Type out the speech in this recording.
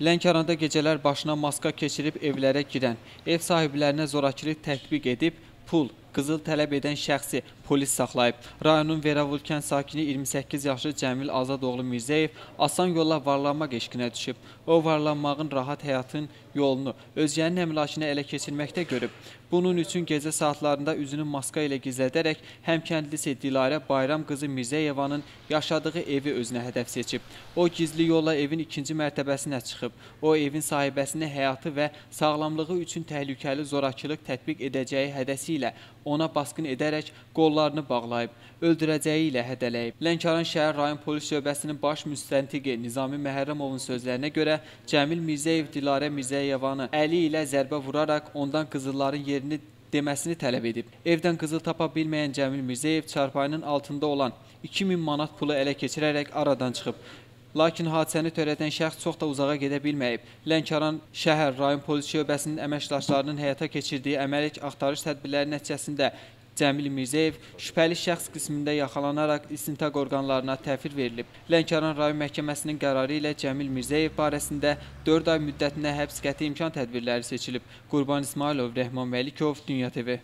Lənkəranda gecələr başına maska keçirib evlərə girən, ev sahiblərinə zorakılıq tətbiq edib, pul, qızıl tələb edən şəxsi polis saxlayıb. Rayonun Veravul kənd sakini 28 yaşlı Cəmil Azadoğlu Mirzəyev asan yolla varlanmaq eşqinə düşüb. O varlanmağın rahat həyatın yolunu özgənin əmlakını ələ keçirməkdə görüb. Bunun üçün gecə saatlarında üzünü maska ilə gizlədərək həmkəndlisi Dilarə Bayram qızı Mirzəyevanın yaşadığı evi özünə hədəf seçib. O gizli yolla evin ikinci mərtəbəsinə çıxıb. O evin sahibəsinə həyatı və sağlamlığı üçün təhlükəli zorakılıq tətbiq edəcəyi hədəsi ilə ona basqın edərək qollarını bağlayıb, öldürəcəyi ilə hədələyib. Lənkəran şəhər rayon polis şöbəsinin baş müstəntiqi Nizami Məhərrəmovun sözlərinə görə Cəmil Mirzəyev Dilarə Mirzəyevanı əli ilə zərbə vuraraq ondan qızılların yerini deməsini tələb edib. Evdən qızıl tapa bilməyən Cəmil Mirzəyev çarpayının altında olan 2000 manat pulu ələ keçirərək aradan çıxıb. Lakin hadisəni törədən şəxs çox da uzağa gedə bilməyib. Lənkəran şəhər rayon polis şöbəsinin əməkdaşlarının həyata keçirdiyi əməlik axtarış tədbirləri nəticəsində Cəmil Mirzəyev şübhəli şəxs qismində yaxalanaraq istintaq orqanlarına təhvil verilib. Lənkəran rayon məhkəməsinin qərarı ilə Cəmil Mirzəyev barəsində 4 ay müddətinə həbs qəti imkan tədbirləri seçilib. Qurban İsmailov, Rəhman Məlikov, Dünya TV.